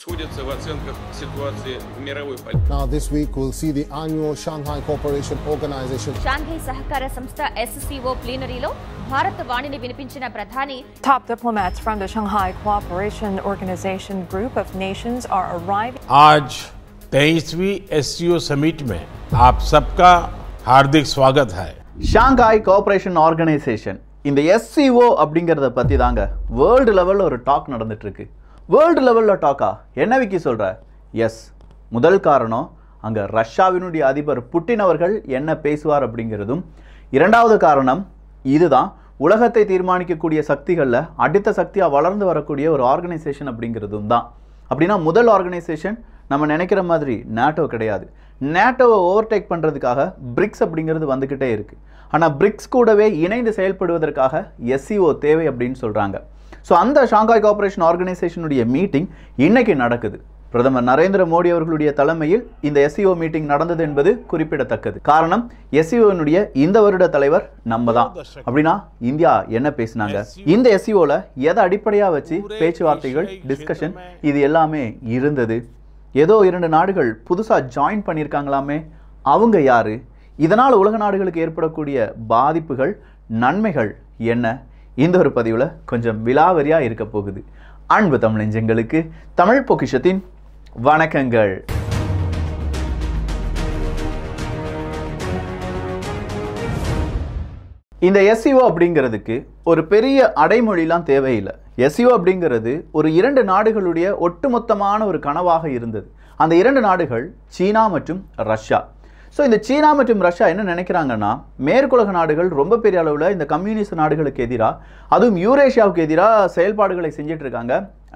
сходятся в оценках ситуации в мировой политике. Now, this week we'll see the annual Shanghai Cooperation Organization Shanghai సహకార సంస్థ SCO ప్లీనరీలో భారత వాణిని వినిపించిన ప్రధాని Top diplomats from the Shanghai Cooperation Organization group of nations are arriving. आज तेईसवीं S summit में आप सबका हार्दिक स्वागत है ஷாங்காய் கோஆபரேஷன் ஆர்கனைசேஷன் இந்த எஸ்சிஓ அப்படிங்கிறத பற்றி தாங்க வேர்ல்டு லெவலில் ஒரு டாக் நடந்துட்டு இருக்கு வேர்ல்டு லெவலில் டாக்கா என்ன விக்கி சொல்கிற எஸ் முதல் காரணம் அங்கே ரஷ்யாவினுடைய அதிபர் புட்டின் அவர்கள் என்ன பேசுவார் அப்படிங்கிறதும். இரண்டாவது காரணம் இதுதான். உலகத்தை தீர்மானிக்கக்கூடிய சக்திகளில் அடுத்த சக்தியாக வளர்ந்து வரக்கூடிய ஒரு ஆர்கனைசேஷன் அப்படிங்கிறதும் தான். அப்படின்னா முதல் ஆர்கனைசேஷன் நம்ம நினைக்கிற மாதிரி நேட்டோ கிடையாது. நேட்டோவை ஓவர்டேக் பண்ணுறதுக்காக பிரிக்ஸ் அப்படிங்கிறது வந்துக்கிட்டே இருக்குது ஆனால் பிரிக்ஸ் கூடவே இணைந்து செயல்படுவதற்காக எஸ்சிஓ தேவை அப்படின்னு சொல்கிறாங்க ஸோ அந்த ஷாங்காய் கோஆபரேஷன் ஆர்கனைசேஷனுடைய மீட்டிங் இன்னைக்கு நடக்குது. பிரதமர் நரேந்திர மோடி அவர்களுடைய தலைமையில் இந்த எஸ்சிஓ மீட்டிங் நடந்தது என்பது குறிப்பிடத்தக்கது. காரணம் எஸ்சிஓனுடைய இந்த வருட தலைவர் நம்ம தான் அப்படின்னா இந்தியா என்ன பேசினாங்க? இந்த எஸ்சிஓல எதை அடிப்படையாக வச்சு பேச்சுவார்த்தைகள் டிஸ்கஷன் இது எல்லாமே இருந்தது. ஏதோ இரண்டு நாடுகள் புதுசாக ஜாயின் பண்ணியிருக்காங்களாமே? அவங்க யாரு? இதனால் உலக நாடுகளுக்கு ஏற்படக்கூடிய பாதிப்புகள் நன்மைகள் என்ன? இந்த ஒரு பதிவில் கொஞ்சம் விலாவரியாக இருக்க போகுது. அன்பு தமிழ் நெஞ்சங்களுக்கு தமிழ் பொக்கிஷத்தின் வணக்கங்கள். இந்த எஸ்இஓ அப்படிங்கிறதுக்கு ஒரு பெரிய அடைமொழிலாம் தேவையில்லை. எஸ்இஓ அப்படிங்கிறது ஒரு இரண்டு நாடுகளுடைய ஒட்டுமொத்தமான ஒரு கனவாக இருந்தது. அந்த இரண்டு நாடுகள் சீனா மற்றும் ரஷ்யா. ஸோ இந்த சீனா மற்றும் ரஷ்யா என்ன நினைக்கிறாங்கன்னா மேற்குலக நாடுகள் ரொம்ப பெரிய அளவில் இந்த கம்யூனிஸ்ட் நாடுகளுக்கு எதிராக அதுவும் யூரேஷியாவுக்கு எதிராக செயல்பாடுகளை செஞ்சுட்டு இருக்காங்க.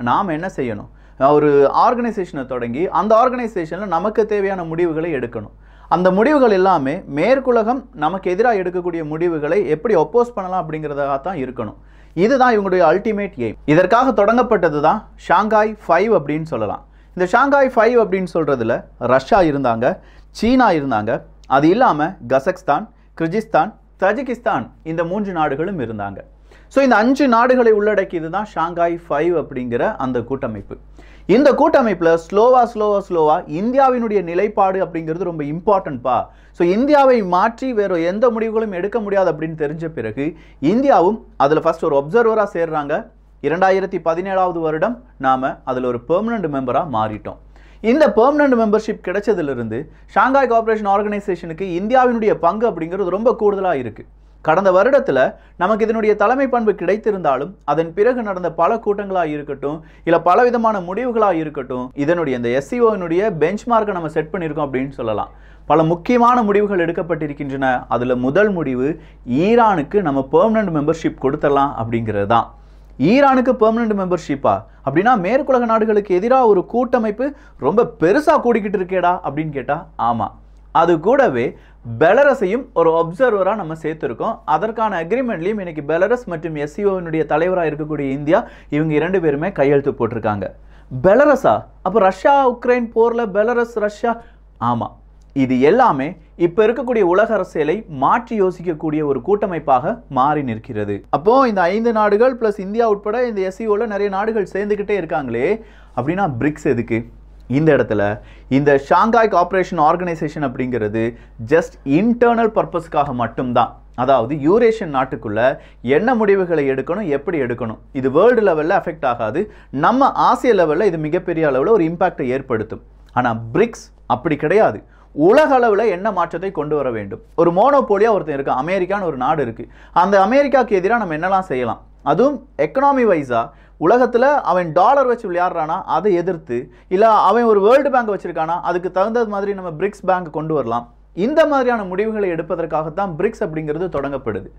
நாம் என்ன செய்யணும்? ஒரு ஆர்கனைசேஷனை தொடங்கி அந்த ஆர்கனைசேஷனில் நமக்கு தேவையான முடிவுகளை எடுக்கணும். அந்த முடிவுகள் எல்லாமே மேற்குலகம் நமக்கு எதிராக எடுக்கக்கூடிய முடிவுகளை எப்படி ஒப்போஸ் பண்ணலாம் அப்படிங்கிறதாக தான் இருக்கணும். இதுதான் இவங்களுடைய அல்டிமேட் எய்ம் இதற்காக தொடங்கப்பட்டது தான் ஷாங்காய் ஃபைவ் அப்படின்னு சொல்லலாம். இந்த ஷாங்காய் ஃபைவ் அப்படின்னு சொல்கிறதுல ரஷ்யா இருந்தாங்க. சீனா இருந்தாங்க. அது இல்லாமல் கசக்ஸ்தான் கிர்கிஸ்தான் தஜிகிஸ்தான் இந்த மூன்று நாடுகளும் இருந்தாங்க. ஸோ இந்த அஞ்சு நாடுகளை உள்ளடக்கியது தான் ஷாங்காய் ஃபைவ் அப்படிங்கிற அந்த கூட்டமைப்பு. இந்த கூட்டமைப்பில் ஸ்லோவா ஸ்லோவா ஸ்லோவா இந்தியாவினுடைய நிலைப்பாடு அப்படிங்கிறது ரொம்ப இம்பார்ட்டன்ட்பா ஸோ இந்தியாவை மாற்றி வேறு எந்த முடிவுகளும் எடுக்க முடியாது அப்படின்னு தெரிஞ்ச பிறகு இந்தியாவும் அதில் ஃபஸ்ட் ஒரு ஒப்சர்வராக சேர்றாங்க. இரண்டாயிரத்தி பதினேழாவது வருடம் நாம் அதில் ஒரு பெர்மனண்ட் மெம்பராக மாறிட்டோம். இந்த பெர்மனன்ட் மெம்பர்ஷிப் கிடைச்சதுலேருந்து ஷாங்காய் கார்பரேஷன் ஆர்கனைசேஷனுக்கு இந்தியாவினுடைய பங்கு அப்படிங்கிறது ரொம்ப கூடுதலாக இருக்குது கடந்த வருடத்தில் நமக்கு இதனுடைய தலைமை பண்பு கிடைத்திருந்தாலும் அதன் பிறகு நடந்த பல கூட்டங்களாக இருக்கட்டும் இல்லை பல விதமான முடிவுகளாக இருக்கட்டும் இதனுடைய இந்த எஸ்சிஓனுடைய பெஞ்ச் மார்க்கை நம்ம செட் பண்ணியிருக்கோம் அப்படின்னு சொல்லலாம். பல முக்கியமான முடிவுகள் எடுக்கப்பட்டிருக்கின்றன. அதில் முதல் முடிவு ஈரானுக்கு நம்ம பெர்மனன்ட் மெம்பர்ஷிப் கொடுத்துடலாம் அப்படிங்கிறது தான். ஈரானுக்கு பெர்மனண்ட் மெம்பர்ஷிப்பா அப்படின்னா மேற்குலக நாடுகளுக்கு எதிராக ஒரு கூட்டமைப்பு ரொம்ப பெருசாக கூடிக்கிட்டு இருக்கேடா அப்படின்னு கேட்டால் ஆமாம் அது கூடவே பெலரஸையும் ஒரு அப்சர்வராக நம்ம சேர்த்துருக்கோம். அதற்கான அக்ரிமெண்ட்லையும் இன்னைக்கு பெலரஸ் மற்றும் எஸ்சிஓவினுடைய தலைவராக இருக்கக்கூடிய இந்தியா இவங்க இரண்டு பேருமே கையெழுத்து போட்டிருக்காங்க. பெலரஸா? அப்போ ரஷ்யா உக்ரைன் போரில் பெலரஸ் ரஷ்யா? ஆமாம் இது எல்லாமே இப்போ இருக்கக்கூடிய உலக அரசியலை மாற்றி யோசிக்கக்கூடிய ஒரு கூட்டமைப்பாக மாறி நிற்கிறது. அப்போ இந்த ஐந்து நாடுகள் பிளஸ் இந்தியா உட்பட இந்த எஸ்சிஓல நிறைய நாடுகள் சேர்ந்துக்கிட்டே இருக்காங்களே அப்படின்னா பிரிக்ஸ் எதுக்கு? இந்த இடத்துல இந்த ஷாங்காய் கார்பரேஷன் ஆர்கனைசேஷன் அப்படிங்கிறது ஜஸ்ட் இன்டர்னல் பர்பஸ்க்காக மட்டும்தான். அதாவது யூரேஷியன் நாட்டுக்குள்ள என்ன முடிவுகளை எடுக்கணும் எப்படி எடுக்கணும்? இது வேர்ல்டு லெவலில் அஃபெக்ட் ஆகாது. நம்ம ஆசிய லெவலில் இது மிகப்பெரிய அளவில் ஒரு இம்பாக்டை ஏற்படுத்தும். ஆனால் பிரிக்ஸ் அப்படி கிடையாது. உலக அளவில் என்ன மாற்றத்தை கொண்டு வர வேண்டும்? ஒரு மோனோபோலியாக ஒருத்தன் இருக்குது அமெரிக்கான்னு ஒரு நாடு இருக்குது அந்த அமெரிக்காவுக்கு எதிராக நம்ம என்னெல்லாம் செய்யலாம்? அதுவும் எக்கனாமி வைஸாக உலகத்தில் அவன் டாலர் வச்சு விளையாடுறானா அதை எதிர்த்து இல்லை அவன் ஒரு வேர்ல்டு பேங்க் வச்சுருக்கானா அதுக்கு தகுந்தது மாதிரி நம்ம பிரிக்ஸ் பேங்க் கொண்டு வரலாம். இந்த மாதிரியான முடிவுகளை எடுப்பதற்காகத்தான் பிரிக்ஸ் அப்படிங்கிறது தொடங்கப்படுது.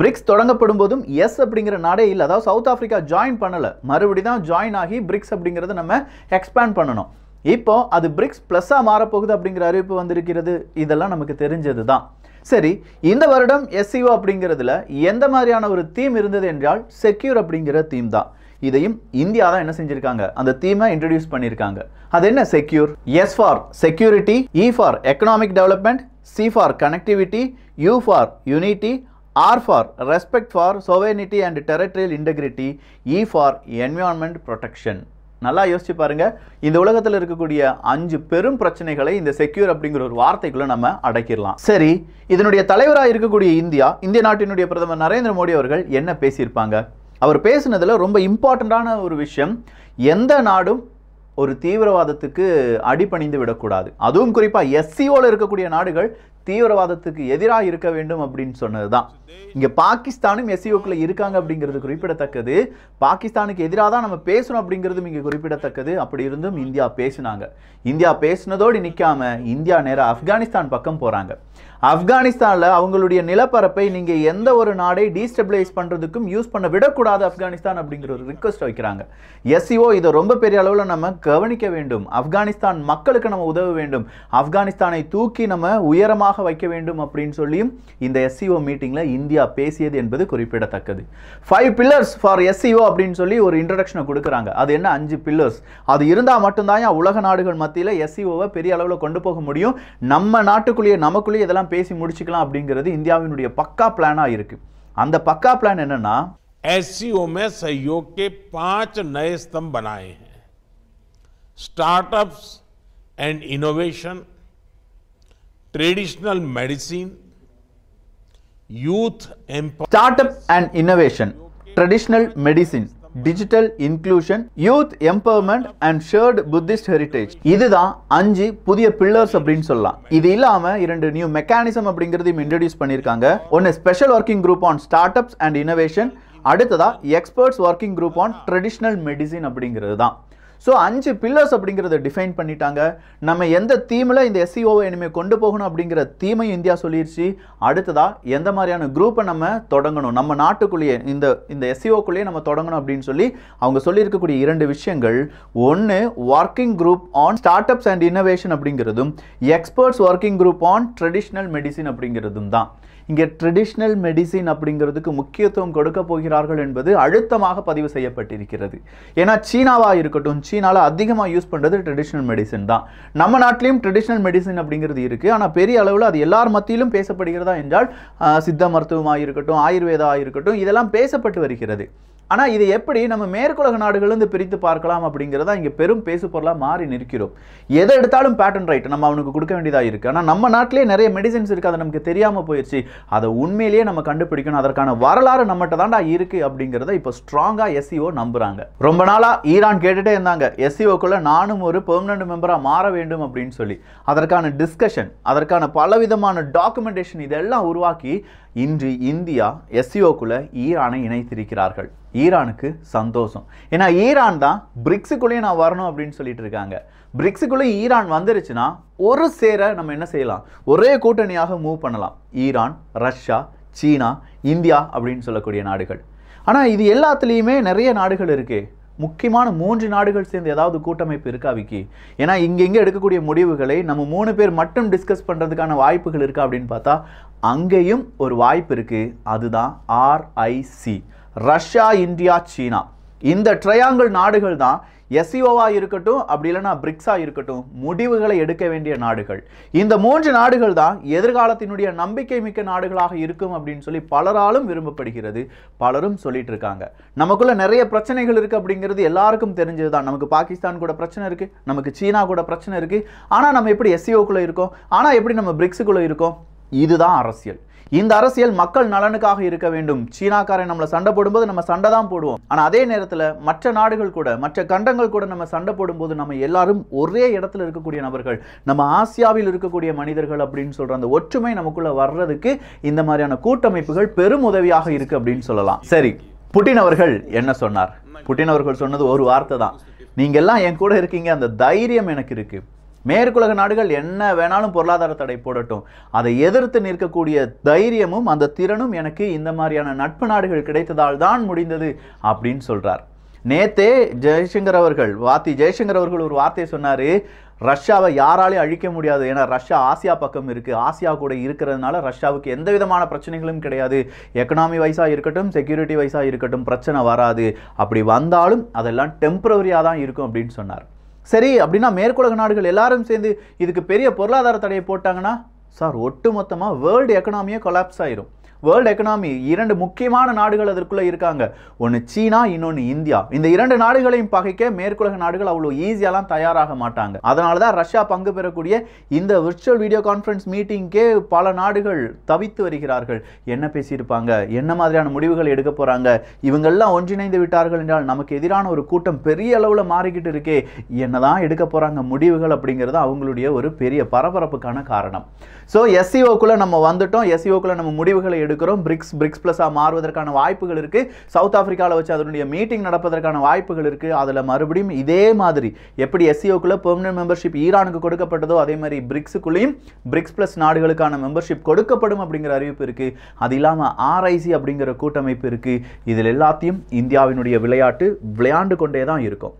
பிரிக்ஸ் தொடங்கப்படும் போதும் எஸ் அப்படிங்கிற நாடே இல்லை. அதாவது சவுத் ஆஃப்ரிக்கா ஜாயின் பண்ணலை. மறுபடி தான் ஜாயின் ஆகி பிரிக்ஸ் அப்படிங்கிறத நம்ம எக்ஸ்பேண்ட் பண்ணணும். இப்போ அது பிரிக்ஸ் ப்ளஸ்ஸாக மாறப்போகுது அப்படிங்கிற அறிவிப்பு வந்திருக்கிறது. இதெல்லாம் நமக்கு தெரிஞ்சது தான் சரி இந்த வருடம் எஸ்சிஓ அப்படிங்கிறதுல எந்த மாதிரியான ஒரு தீம் இருந்தது என்றால் செக்யூர் அப்படிங்கிற தீம் தான். இதையும் இந்தியா தான் என்ன செஞ்சிருக்காங்க? அந்த தீமை இன்ட்ரடியூஸ் பண்ணியிருக்காங்க அது என்ன secure S for security E for economic development C for connectivity U for unity R for respect for sovereignty and territorial integrity E for environment protection நல்லா யோசிச்சு பாருங்கள் இந்த உலகத்தில் இருக்கக்கூடிய அஞ்சு பெரும் பிரச்சனைகளை இந்த செக்யூர் அப்படிங்கிற ஒரு வார்த்தைக்குள்ளே நம்ம அடக்கிடலாம். சரி இதனுடைய தலைவராக இருக்கக்கூடிய இந்தியா இந்திய நாட்டினுடைய பிரதமர் நரேந்திர மோடி அவர்கள் என்ன பேசியிருப்பாங்க? அவர் பேசுனதில் ரொம்ப இம்பார்ட்டண்ட்டான ஒரு விஷயம் எந்த நாடும் ஒரு தீவிரவாதத்துக்கு அடிபணிந்து விடக்கூடாது. அதுவும் குறிப்பாக எஸ்சிஓவில் இருக்கக்கூடிய நாடுகள் தீவிரவாதத்துக்கு எதிராக இருக்க வேண்டும் அப்படின்னு சொன்னது தான் இங்கே பாகிஸ்தானும் எஸ்சிஓக்குள்ள இருக்காங்க அப்படிங்கிறது குறிப்பிடத்தக்கது. பாகிஸ்தானுக்கு எதிராக தான் நம்ம பேசணும் அப்படிங்கிறதும் இங்கே குறிப்பிடத்தக்கது. அப்படி இருந்தும் இந்தியா பேசினாங்க. இந்தியா பேசினதோடு நிற்காம இந்தியா நேராக ஆப்கானிஸ்தான் பக்கம் போகிறாங்க ஆப்கானிஸ்தானில் அவங்களுடைய நிலப்பரப்பை நீங்கள் எந்த ஒரு நாடை டீஸ்டபிளைஸ் பண்ணுறதுக்கும் யூஸ் பண்ண விடக்கூடாது ஆப்கானிஸ்தான் அப்படிங்கிற ஒரு ரிக்வஸ்ட் வைக்கிறாங்க. எஸ்சிஓ இதை ரொம்ப பெரிய அளவில் நம்ம கவனிக்க வேண்டும். ஆப்கானிஸ்தான் மக்களுக்கு நம்ம உதவ வேண்டும். ஆப்கானிஸ்தானை தூக்கி நம்ம உயரமாக வைக்க வேண்டும் அப்படின்னு சொல்லியும் இந்த எஸ்சிஓ மீட்டிங்கில் இந்தியா பேசியது என்பது குறிப்பிடத்தக்கது ஃபைவ் பில்லர்ஸ் ஃபார் எஸ்சிஓ அப்படின்னு சொல்லி ஒரு இன்ட்ரடக்ஷனை கொடுக்குறாங்க அது என்ன அஞ்சு பில்லர்ஸ் அது இருந்தால் மட்டும்தான் உலக நாடுகள் மத்தியில் எஸ்சிஓவை பெரிய அளவில் கொண்டு போக முடியும் நம்ம நாட்டுக்குள்ளேயே நமக்குள்ளேயே இதெல்லாம் பேசி முடிச்சுக்கலாம் அப்படிங்கிறது இந்தியாவினுடைய பக்கா பிளானாக இருக்கு அந்த பக்கா பிளான் என்னன்னா एससीओ में सहयोग के पांच नए स्तंभ बनाए हैं startups and innovation traditional medicine, youth empowerment, startup and innovation, traditional medicine, digital inclusion youth empowerment and shared Buddhist heritage இதுதான் அஞ்சு புதிய பில்லர்ஸ் அப்படின்னு சொல்லலாம். இது இல்லாம இரண்டு நியூ மெக்கானிசம் அப்படிங்கிறதையும் இன்ட்ரடியூஸ் பண்ணியிருக்காங்க. ஒன்று special working group on start and innovation அடுத்ததா experts working group on traditional medicine அப்படிங்கிறது தான் ஸோ அஞ்சு பில்லர்ஸ் அப்படிங்கிறத டிஃபைன் பண்ணிட்டாங்க. நம்ம எந்த தீமில் இந்த எஸ்சிஓவை இனிமேல் கொண்டு போகணும் அப்படிங்கிற தீமையும் இந்தியா சொல்லிடுச்சு அடுத்ததாக எந்த மாதிரியான குரூப்பை நம்ம தொடங்கணும்? நம்ம நாட்டுக்குள்ளேயே இந்த இந்த எஸ்சிஓக்குள்ளேயே நம்ம தொடங்கணும் அப்படின்னு சொல்லி அவங்க சொல்லியிருக்கக்கூடிய இரண்டு விஷயங்கள். ஒன்று working group on startups and innovation அப்படிங்கிறதும் experts working group on traditional medicine அப்படிங்கிறதும் தான். இங்கே ட்ரெடிஷ்னல் மெடிசின் அப்படிங்கிறதுக்கு முக்கியத்துவம் கொடுக்க போகிறார்கள் என்பது அழுத்தமாக பதிவு செய்யப்பட்டிருக்கிறது. ஏன்னா சீனாவாக இருக்கட்டும் சீனாவில் அதிகமாக யூஸ் பண்ணுறது ட்ரெடிஷ்னல் மெடிசின் தான். நம்ம நாட்டிலையும் ட்ரெடிஷ்னல் மெடிசின் அப்படிங்கிறது இருக்குது ஆனால் பெரிய அளவில் அது எல்லார் மத்தியிலும் பேசப்படுகிறதா என்றால் சித்த மருத்துவமாக இருக்கட்டும் ஆயுர்வேதா இருக்கட்டும் இதெல்லாம் பேசப்பட்டு வருகிறது. ஆனால் இது எப்படி நம்ம மேற்குலக நாடுகளிலிருந்து பிரித்து பார்க்கலாம் அப்படிங்கிறதா இங்கே பெரும் பேசு பொருளாக மாறி நிற்கிறோம். எதை எடுத்தாலும் பேட்டன் ரைட் நம்ம அவனுக்கு கொடுக்க வேண்டியதாக இருக்குது ஆனால் நம்ம நாட்டிலே நிறைய மெடிசின்ஸ் இருக்குது அது நமக்கு தெரியாமல் போயிடுச்சு அதை உண்மையிலேயே நம்ம கண்டுபிடிக்கணும். அதற்கான வரலாறு நம்மகிட்ட தாண்டா இருக்குது அப்படிங்கிறத இப்போ ஸ்ட்ராங்காக எஸ்சிஓ நம்புகிறாங்க ரொம்ப நாளாக ஈரான் கேட்டுகிட்டே இருந்தாங்க. எஸ்சிஓக்குள்ளே நானும் ஒரு பெர்மனன்ட் மெம்பராக மாற வேண்டும் அப்படின்னு சொல்லி. அதற்கான டிஸ்கஷன் அதற்கான பலவிதமான டாக்குமெண்டேஷன் இதெல்லாம் உருவாக்கி இன்று இந்தியா எஸ்சிஓக்குள்ளே ஈரானை இணைத்திருக்கிறார்கள். ஈரானுக்கு சந்தோஷம். ஏன்னா ஈரான் தான் பிரிக்ஸுக்குள்ளேயே நான் வரணும் அப்படின்னு சொல்லிட்டு இருக்காங்க. பிரிக்ஸுக்குள்ளே ஈரான் வந்துருச்சுன்னா ஒரு சேர நம்ம என்ன செய்யலாம்? ஒரே கூட்டணியாக மூவ் பண்ணலாம். ஈரான் ரஷ்யா சீனா இந்தியா அப்படின்னு சொல்லக்கூடிய நாடுகள். ஆனால் இது எல்லாத்துலேயுமே நிறைய நாடுகள் இருக்குது முக்கியமான மூன்று நாடுகள் சேர்ந்து ஏதாவது கூட்டமைப்பு இருக்கா விக்கி? ஏன்னா இங்கே இங்கே எடுக்கக்கூடிய முடிவுகளை நம்ம மூணு பேர் மட்டும் டிஸ்கஸ் பண்ணுறதுக்கான வாய்ப்புகள் இருக்கா அப்படின்னு பார்த்தா அங்கேயும் ஒரு வாய்ப்பு இருக்குது அதுதான் ஆர்ஐசி ரஷ்யா இந்தியா சீனா. இந்த ட்ரையாங்கிள் நாடுகள் தான் எஸ்சிஓவா இருக்கட்டும் அப்படி இல்லைன்னா பிரிக்ஸா இருக்கட்டும் முடிவுகளை எடுக்க வேண்டிய நாடுகள். இந்த மூன்று நாடுகள் தான் எதிர்காலத்தினுடைய நம்பிக்கை மிக்க நாடுகளாக இருக்கும் அப்படின்னு சொல்லி பலராலும் விரும்பப்படுகிறது. பலரும் சொல்லிட்டு இருக்காங்க. நமக்குள்ள நிறைய பிரச்சனைகள் இருக்கு அப்படிங்கிறது எல்லாருக்கும் தெரிஞ்சது தான். நமக்கு பாகிஸ்தான் கூட பிரச்சனை இருக்கு நமக்கு சீனா கூட பிரச்சனை இருக்கு. ஆனா நம்ம எப்படி எஸ்சிஓக்குள்ள இருக்கோம்? ஆனா எப்படி நம்ம பிரிக்ஸுக்குள்ள இருக்கோம்? இதுதான் அரசியல். இந்த அரசியல் மக்கள் நலனுக்காக இருக்க வேண்டும். சீனாக்காரன் நம்மளை சண்டை போடும்போது நம்ம சண்டை தான் போடுவோம். ஆனால் அதே நேரத்தில் மற்ற நாடுகள் கூட மற்ற கண்டங்கள் கூட நம்ம சண்டை போடும்போது நம்ம எல்லாரும் ஒரே இடத்துல இருக்கக்கூடிய நபர்கள் நம்ம ஆசியாவில் இருக்கக்கூடிய மனிதர்கள் அப்படின்னு சொல்ற அந்த ஒற்றுமை நமக்குள்ள வர்றதுக்கு இந்த மாதிரியான கூட்டமைப்புகள் பெரும் உதவியாக இருக்கு அப்படின்னு சொல்லலாம். சரி புட்டின் அவர்கள் என்ன சொன்னார்? புட்டின் அவர்கள் சொன்னது ஒரு வார்த்தை தான். நீங்க எல்லாம் என் கூட இருக்கீங்க அந்த தைரியம் எனக்கு இருக்கு. மேற்குலக நாடுகள் என்ன வேணாலும் பொருளாதார தடை போடட்டும். அதை எதிர்த்து நிற்கக்கூடிய தைரியமும் அந்த திறனும் எனக்கு இந்த மாதிரியான நட்பு நாடுகள் கிடைத்ததால் தான் முடிந்தது அப்படின்னு சொல்கிறார் நேத்தே ஜெய்சங்கர் அவர்கள் வாத்தி ஜெய்சங்கர் அவர்கள் ஒரு வார்த்தையை சொன்னார் ரஷ்யாவை யாராலையும் அழிக்க முடியாது. ஏன்னா ரஷ்யா ஆசியா பக்கம் இருக்குது ஆசியா கூட இருக்கிறதுனால ரஷ்யாவுக்கு எந்த விதமான பிரச்சனைகளும் கிடையாது. எக்கனாமி வைஸாக இருக்கட்டும் செக்யூரிட்டி வைஸாக இருக்கட்டும் பிரச்சனை வராது. அப்படி வந்தாலும் அதெல்லாம் டெம்பரவரியாக தான் இருக்கும் அப்படின்னு சொன்னார். சரி அப்படின்னா மேற்குலக நாடுகள் எல்லாரும் சேர்ந்து இதுக்கு பெரிய பொருளாதார தடையை போட்டாங்கன்னா சார் ஒட்டுமொத்தமாக வேர்ல்டு எக்கனாமியே கொலாப்ஸ் ஆயிரும். வேர்ல்டு எக்கனாமி இரண்டு முக்கியமான நாடுகள் அதற்குள்ளே இருக்காங்க. ஒன்று சீனா இன்னொன்று இந்தியா. இந்த இரண்டு நாடுகளையும் பகைக்க மேற்குலக நாடுகள் அவ்வளோ ஈஸியாலாம் தயாராக மாட்டாங்க. அதனால தான் ரஷ்யா பங்கு பெறக்கூடிய இந்த விர்ச்சுவல் வீடியோ கான்ஃபரன்ஸ் மீட்டிங்கே பல நாடுகள் தவித்து வருகிறார்கள். என்ன பேசியிருப்பாங்க? என்ன மாதிரியான முடிவுகள் எடுக்க போறாங்க? இவங்கெல்லாம் ஒன்றிணைந்து விட்டார்கள் என்றால் நமக்கு எதிரான ஒரு கூட்டம் பெரிய அளவில் மாறிக்கிட்டு இருக்கே. என்னதான் எடுக்க போறாங்க முடிவுகள் அப்படிங்கிறது அவங்களுடைய ஒரு பெரிய பரபரப்புக்கான காரணம். ஸோ எஸ்சிஓக்குள்ளே நம்ம வந்துட்டோம். எஸ்சிஓக்குள்ளே நம்ம முடிவுகளை எடுக்கிறோம். பிரிக்ஸ் பிரிக்ஸ் பிளஸாக மாறுவதற்கான வாய்ப்புகள் இருக்கு. சவுத் ஆஃப்ரிக்காவில் வச்சு அதனுடைய மீட்டிங் நடப்பதற்கான வாய்ப்புகள் இருக்கு. அதில் மறுபடியும் இதே மாதிரி எப்படி எஸ்சிஓக்குள்ளே பெர்மனன்ட் மெம்பர்ஷிப் ஈரானுக்கு கொடுக்கப்பட்டதோ அதே மாதிரி பிரிக்ஸுக்குள்ளேயும் பிரிக்ஸ் பிளஸ் நாடுகளுக்கான மெம்பர்ஷிப் கொடுக்கப்படும் அப்படிங்கிற அறிவிப்பு இருக்கு. அது இல்லாமல் ஆர்ஐசி அப்படிங்கிற கூட்டமைப்பு இருக்கு. இதில் எல்லாத்தையும் இந்தியாவினுடைய விளையாட்டு விளையாண்டு கொண்டே தான் இருக்கும்.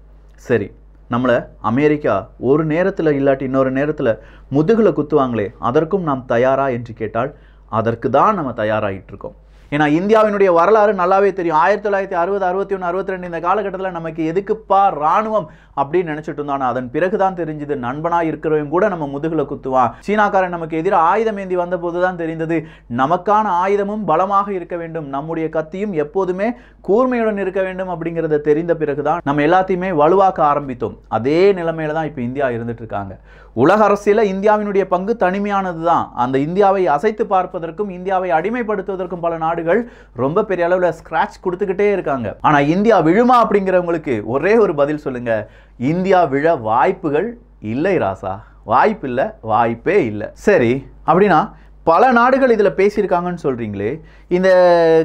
சரி நம்மளை அமெரிக்கா ஒரு நேரத்தில் இல்லாட்டி இன்னொரு நேரத்தில் முதுகில் குத்துவாங்களே அதற்கும் நாம் தயாரா என்று கேட்டால் அதற்கு தான் நம்ம தயாராகிட்டு இருக்கோம் ஏன்னா இந்தியாவினுடைய வரலாறு நல்லாவே தெரியும். ஆயிரத்தி தொள்ளாயிரத்தி அறுபது அறுபத்தி ஒன்று அறுபத்தி ரெண்டு இந்த காலகட்டத்தில் நமக்கு எதுக்குப்பா ராணுவம் அப்படின்னு நினைச்சிட்டு இருந்தோம் அதன் பிறகு தான் தெரிஞ்சது நண்பனா இருக்கிறவங்க கூட நம்ம முதுகுல குத்துவான். சீனாக்காரன் நமக்கு எதிராக ஆயுதம் ஏந்தி வந்த போதுதான் தெரிந்தது நமக்கான ஆயுதமும் பலமாக இருக்க வேண்டும் நம்முடைய கத்தியும் எப்போதுமே கூர்மையுடன் இருக்க வேண்டும் அப்படிங்கிறத தெரிந்த பிறகுதான் நம்ம எல்லாத்தையுமே வலுவாக்க ஆரம்பித்தோம். அதே நிலைமையில தான் இப்போ இந்தியா இருந்துட்டு இருக்காங்க உலக அரசியல இந்தியாவினுடைய பங்கு தனிமையானது தான் அந்த இந்தியாவை அசைத்து பார்ப்பதற்கும் இந்தியாவை அடிமைப்படுத்துவதற்கும் பல நாடுகள் ரொம்ப பெரிய அளவில் ஸ்க்ராட்ச் கொடுத்துக்கிட்டே இருக்காங்க. ஆனால் இந்தியா விழுமா அப்படிங்கிறவங்களுக்கு ஒரே ஒரு பதில் சொல்லுங்கள் இந்தியா விழ வாய்ப்புகள் இல்லை ராசா. வாய்ப்பு இல்லை வாய்ப்பே இல்லை. சரி அப்படின்னா பல நாடுகள் இதில் பேசியிருக்காங்கன்னு சொல்கிறீங்களே இந்த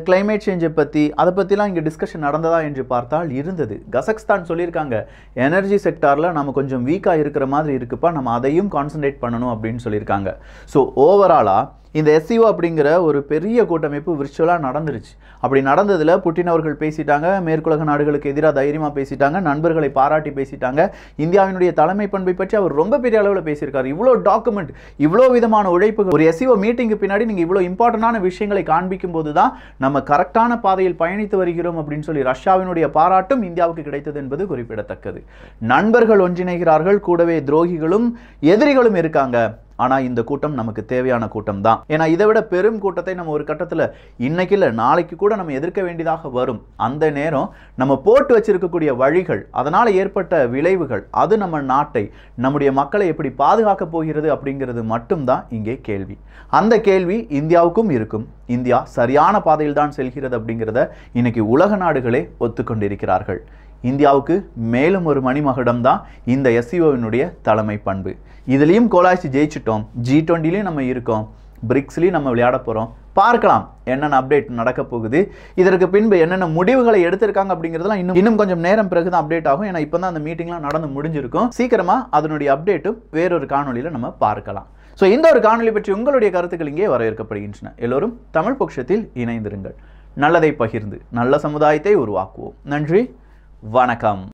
கிளைமேட் சேஞ்சை பற்றி அதை பற்றிலாம் இங்கே டிஸ்கஷன் நடந்ததா என்று பார்த்தால் இருந்தது. கசக்ஸ்தான் சொல்லியிருக்காங்க எனர்ஜி செக்டாரில் நம்ம கொஞ்சம் வீக்காக இருக்கிற மாதிரி இருக்குப்பா நம்ம அதையும் கான்சன்ட்ரேட் பண்ணணும் அப்படின்னு சொல்லியிருக்காங்க. ஸோ ஓவராலாக இந்த எஸ்சிஓ அப்படிங்கிற ஒரு பெரிய கூட்டமைப்பு விர்ச்சுவலாக நடந்துருச்சு. அப்படி நடந்ததில் புட்டின் அவர்கள் பேசிட்டாங்க மேற்குலக நாடுகளுக்கு எதிராக தைரியமாக பேசிட்டாங்க நண்பர்களை பாராட்டி பேசிட்டாங்க. இந்தியாவினுடைய தலைமை பண்பை பற்றி அவர் ரொம்ப பெரிய அளவில் பேசியிருக்கார். இவ்வளோ டாக்குமெண்ட் இவ்வளோ விதமான உழைப்புகள். ஒரு எஸ்சிஓ மீட்டிங்கு பின்னாடி நீங்கள் இவ்வளோ இம்பார்ட்டண்டான விஷயங்களை காண்பிக்கும் போது தான் நம்ம கரெக்டான பாதையில் பயணித்து வருகிறோம் அப்படின்னு சொல்லி ரஷ்யாவினுடைய பாராட்டும் இந்தியாவுக்கு கிடைத்தது என்பது குறிப்பிடத்தக்கது. நண்பர்கள் ஒன்றிணைகிறார்கள் கூடவே துரோகிகளும் எதிரிகளும் இருக்காங்க. ஆனால் இந்த கூட்டம் நமக்கு தேவையான கூட்டம் தான் ஏன்னா இதை விட பெரும் கூட்டத்தை நம்ம ஒரு கட்டத்தில் இன்னைக்கு இல்லை நாளைக்கு கூட நம்ம எதிர்க்க வேண்டியதாக வரும். அந்த நேரம் நம்ம போட்டு வச்சிருக்கக்கூடிய வழிகள் அதனால் ஏற்பட்ட விளைவுகள் அது நம்ம நாட்டை நம்முடைய மக்களை எப்படி பாதுகாக்க போகிறது அப்படிங்கிறது மட்டும்தான் இங்கே கேள்வி. அந்த கேள்வி இந்தியாவுக்கும் இருக்கும். இந்தியா சரியான பாதையில் தான் செல்கிறது அப்படிங்கிறத இன்னைக்கு உலக நாடுகளே ஒத்துக்கொண்டிருக்கிறார்கள். இந்தியாவுக்கு மேலும் ஒரு மணிமகுடம் தான் இந்த எஸ்சிஓவினுடைய தலைமை பண்பு. இதுலேயும் கோலாய்ச்சி ஜெயிச்சிட்டோம். ஜி டுவெண்ட்டிலையும் நம்ம இருக்கோம். பிரிக்ஸ்லேயும் நம்ம விளையாட போகிறோம் பார்க்கலாம் என்னென்ன அப்டேட் நடக்க போகுது. இதற்கு பின்பு என்னென்ன முடிவுகளை எடுத்திருக்காங்க அப்படிங்கிறதுலாம் இன்னும் இன்னும் கொஞ்சம் நேரம் பிறகு தான் அப்டேட் ஆகும். ஏன்னா இப்போ தான் அந்த மீட்டிங்லாம் நடந்து முடிஞ்சிருக்கும். சீக்கிரமாக அதனுடைய அப்டேட்டும் வேறொரு காணொலியில் நம்ம பார்க்கலாம். ஸோ இந்த ஒரு காணொளி பற்றி உங்களுடைய கருத்துக்கள் இங்கே வரவேற்கப்படுகின்றன. எல்லோரும் தமிழ் பட்சத்தில் இணைந்திருங்கள். நல்லதை பகிர்ந்து நல்ல சமுதாயத்தை உருவாக்குவோம். நன்றி. வணக்கம்.